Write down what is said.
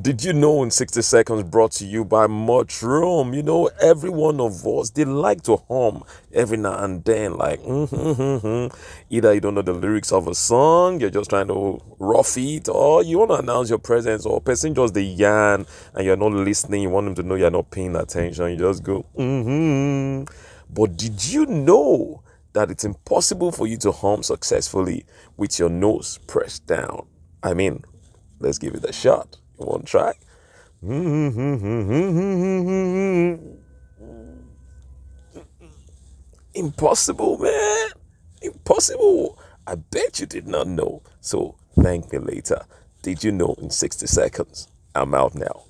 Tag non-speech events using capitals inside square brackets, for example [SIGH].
Did you know in 60 seconds brought to you by Mushroom? You know, every one of us, they like to hum every now and then, like, either you don't know the lyrics of a song, you're just trying to rough it, or you want to announce your presence, or person just the yarn and you're not listening, you want them to know you're not paying attention, you just go, mm-hmm. But did you know that it's impossible for you to hum successfully with your nose pressed down? I mean, let's give it a shot. One try? [LAUGHS] Impossible, man. Impossible. I bet you did not know. So thank me later. Did you know in 60 seconds? I'm out now.